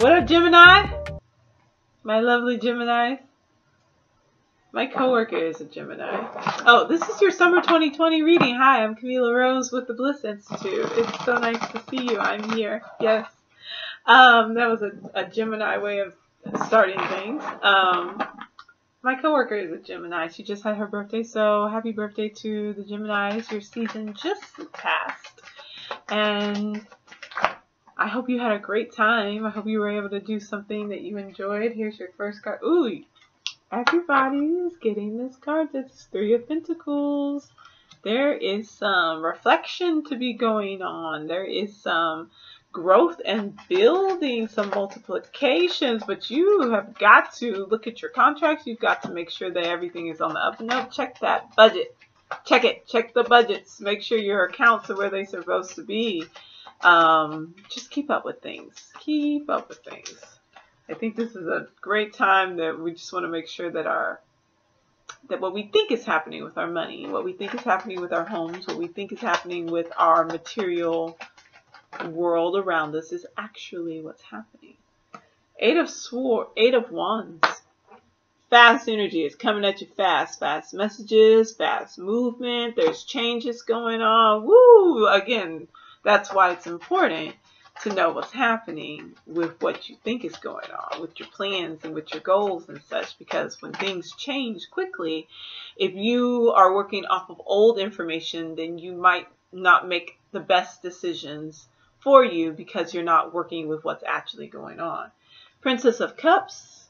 What up, Gemini? My lovely Gemini. My coworker is a Gemini. Oh, this is your summer 2020 reading. Hi, I'm Kamilah Rose with the Bliss Institute. It's so nice to see you. I'm here. Yes. Um, that was a, a Gemini way of starting things. Um, my coworker is a Gemini. She just had her birthday, so happy birthday to the Geminis. Your season just passed. And I hope you had a great time. I hope you were able to do something that you enjoyed. Here's your first card. Ooh, everybody is getting this card. It's Three of Pentacles. There is some reflection to be going on. There is some growth and building, some multiplications, but you have got to look at your contracts. You've got to make sure that everything is on the up and up. Check that budget. Check it. Check the budgets. Make sure your accounts are where they're supposed to be. Um, just keep up with things. Keep up with things. I think this is a great time that we just want to make sure that our that what we think is happening with our money, what we think is happening with our homes, what we think is happening with our material world around us is actually what's happening. Eight of sword, eight of wands. Fast energy is coming at you fast. Fast messages, fast movement. There's changes going on. Woo! Again, that's why it's important to know what's happening with what you think is going on, with your plans and with your goals and such, because when things change quickly, if you are working off of old information, then you might not make the best decisions for you because you're not working with what's actually going on. Princess of Cups,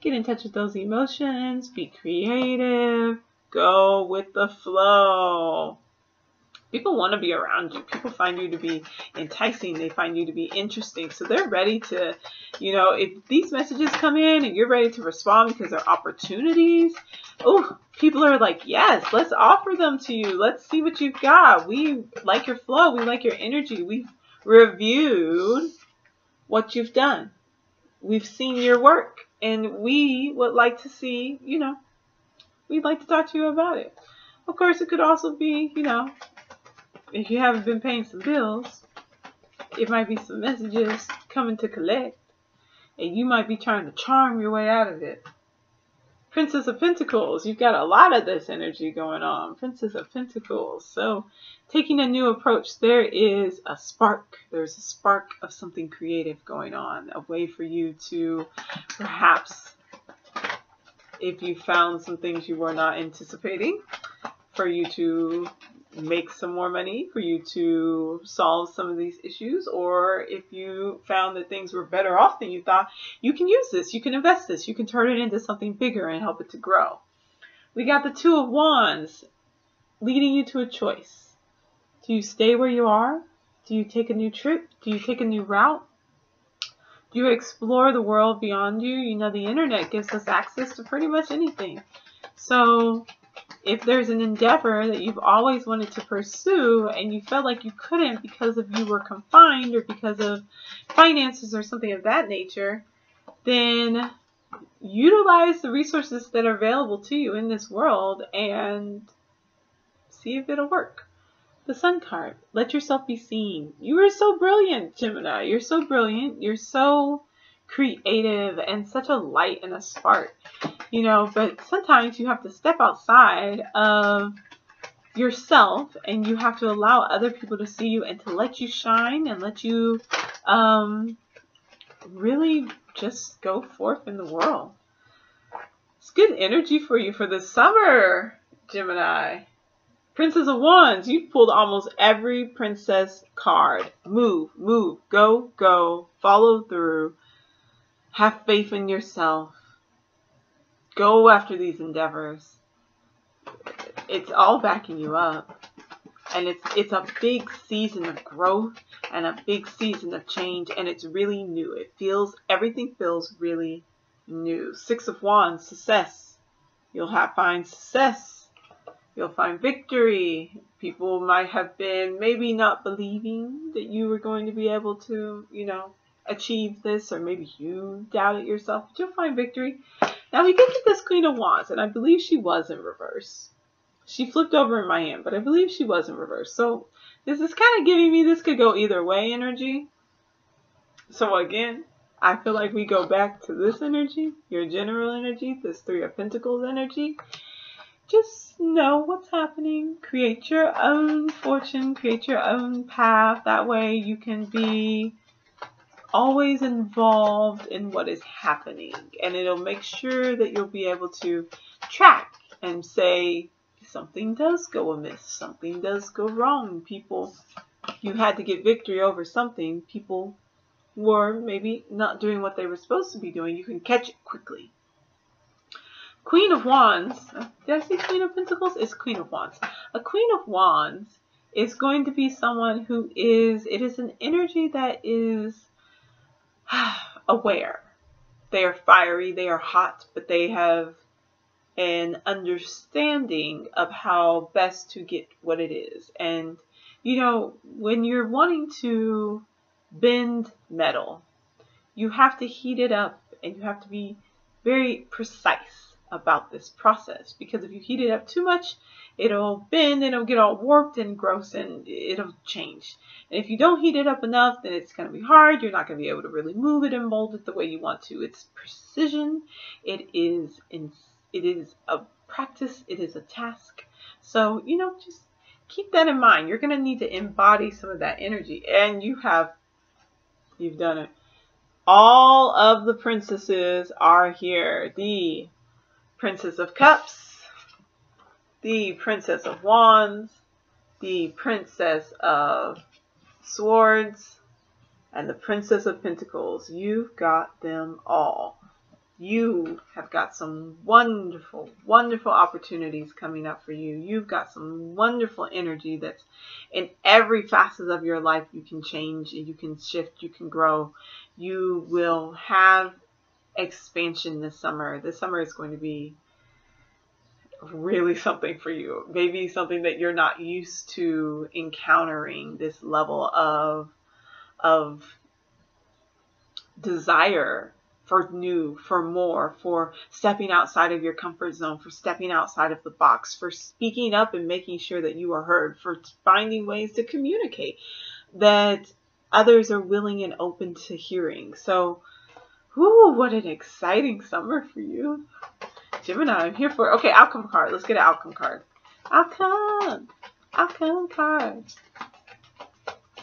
get in touch with those emotions, be creative, go with the flow. People want to be around you. People find you to be enticing. They find you to be interesting. So they're ready to, you know, if these messages come in and you're ready to respond because they're opportunities, oh, people are like, yes, let's offer them to you. Let's see what you've got. We like your flow. We like your energy. We've reviewed what you've done. We've seen your work and we would like to see, you know, we'd like to talk to you about it. Of course, it could also be, you know, if you haven't been paying some bills, it might be some messages coming to collect, and you might be trying to charm your way out of it. Princess of Pentacles, you've got a lot of this energy going on. Princess of Pentacles. So, taking a new approach, there is a spark. There's a spark of something creative going on. A way for you to perhaps, if you found some things you were not anticipating, for you to make some more money for you to solve some of these issues or if you found that things were better off than you thought you can use this you can invest this you can turn it into something bigger and help it to grow. We got the two of wands leading you to a choice. Do you stay where you are? Do you take a new trip? Do you take a new route? Do you explore the world beyond you? You know the internet gives us access to pretty much anything. So if there's an endeavor that you've always wanted to pursue and you felt like you couldn't because of you were confined or because of finances or something of that nature, then utilize the resources that are available to you in this world and see if it'll work. The Sun card. Let yourself be seen. You are so brilliant, Gemini. You're so brilliant. You're so creative and such a light and a spark you know, but sometimes you have to step outside of yourself and you have to allow other people to see you and to let you shine and let you um, really just go forth in the world. It's good energy for you for the summer, Gemini. Princess of Wands, you've pulled almost every princess card. Move, move, go, go, follow through. Have faith in yourself go after these endeavors. It's all backing you up. And it's it's a big season of growth and a big season of change and it's really new. It feels everything feels really new. Six of Wands, success. You'll have find success. You'll find victory. People might have been maybe not believing that you were going to be able to, you know, achieve this, or maybe you doubt it yourself, but you'll find victory. Now we get to this Queen of Wands, and I believe she was in reverse. She flipped over in my hand, but I believe she was in reverse. So this is kind of giving me this could go either way energy. So again, I feel like we go back to this energy, your general energy, this Three of Pentacles energy. Just know what's happening. Create your own fortune, create your own path. That way you can be always involved in what is happening. And it'll make sure that you'll be able to track and say, something does go amiss, something does go wrong. People, you had to get victory over something. People were maybe not doing what they were supposed to be doing. You can catch it quickly. Queen of Wands. Uh, did I say Queen of Pentacles? It's Queen of Wands. A Queen of Wands is going to be someone who is, it is an energy that is aware. They are fiery, they are hot, but they have an understanding of how best to get what it is. And, you know, when you're wanting to bend metal, you have to heat it up and you have to be very precise about this process because if you heat it up too much, it'll bend and it'll get all warped and gross and it'll change. And if you don't heat it up enough, then it's going to be hard. You're not going to be able to really move it and mold it the way you want to. It's precision. It is in, it is a practice. It is a task. So, you know, just keep that in mind. You're going to need to embody some of that energy and you have you've done it. All of the princesses are here. The Princess of Cups, the Princess of Wands, the Princess of Swords, and the Princess of Pentacles. You've got them all. You have got some wonderful, wonderful opportunities coming up for you. You've got some wonderful energy that's in every facet of your life. You can change, you can shift, you can grow. You will have expansion this summer. This summer is going to be really something for you. Maybe something that you're not used to encountering this level of of desire for new, for more, for stepping outside of your comfort zone, for stepping outside of the box, for speaking up and making sure that you are heard, for finding ways to communicate that others are willing and open to hearing. So, whoo, what an exciting summer for you. Gemini, I'm here for Okay, outcome card. Let's get an outcome card. Outcome. Outcome card.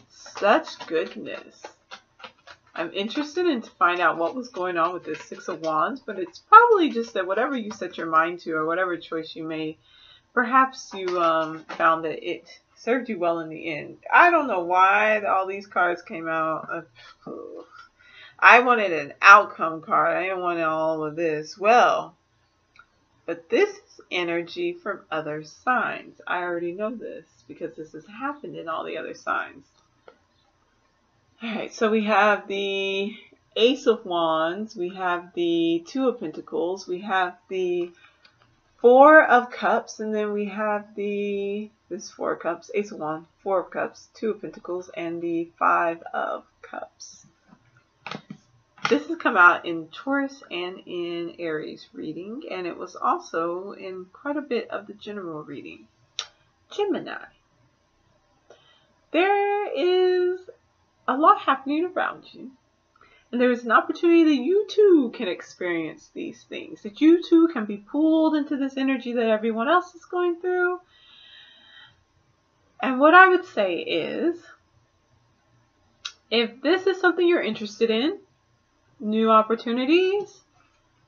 Such goodness. I'm interested in to find out what was going on with this Six of Wands, but it's probably just that whatever you set your mind to or whatever choice you made, perhaps you um, found that it served you well in the end. I don't know why all these cards came out. I wanted an outcome card. I didn't want all of this. Well, but this is energy from other signs. I already know this because this has happened in all the other signs. Alright, so we have the Ace of Wands, we have the Two of Pentacles, we have the Four of Cups, and then we have the, this Four of Cups, Ace of Wands, Four of Cups, Two of Pentacles, and the Five of Cups. This has come out in Taurus and in Aries reading, and it was also in quite a bit of the general reading. Gemini. There is a lot happening around you. And there is an opportunity that you too can experience these things, that you too can be pulled into this energy that everyone else is going through. And what I would say is, if this is something you're interested in, new opportunities,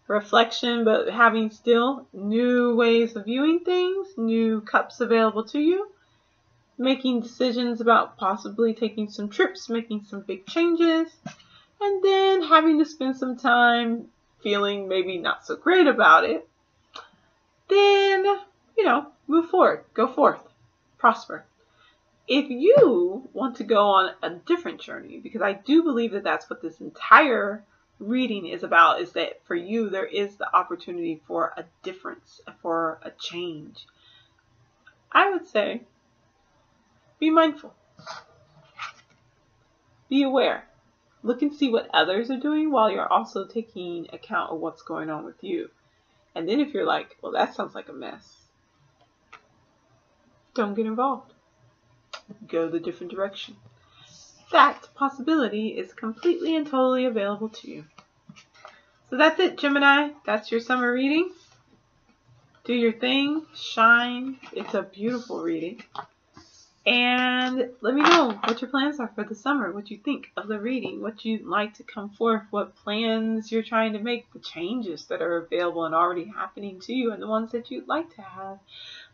reflection, but having still new ways of viewing things, new cups available to you, making decisions about possibly taking some trips, making some big changes, and then having to spend some time feeling maybe not so great about it, then, you know, move forward, go forth, prosper. If you want to go on a different journey, because I do believe that that's what this entire reading is about is that for you there is the opportunity for a difference, for a change. I would say be mindful. Be aware. Look and see what others are doing while you're also taking account of what's going on with you. And then if you're like, well, that sounds like a mess, don't get involved. Go the different direction. That possibility is completely and totally available to you. So that's it, Gemini. That's your summer reading. Do your thing, shine. It's a beautiful reading. And let me know what your plans are for the summer, what you think of the reading, what you'd like to come forth, what plans you're trying to make, the changes that are available and already happening to you, and the ones that you'd like to have.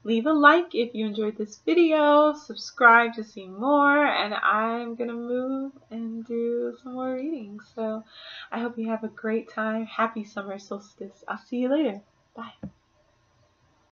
Leave a like if you enjoyed this video, subscribe to see more, and I'm going to move and do some more readings. So I hope you have a great time. Happy summer solstice. I'll see you later. Bye.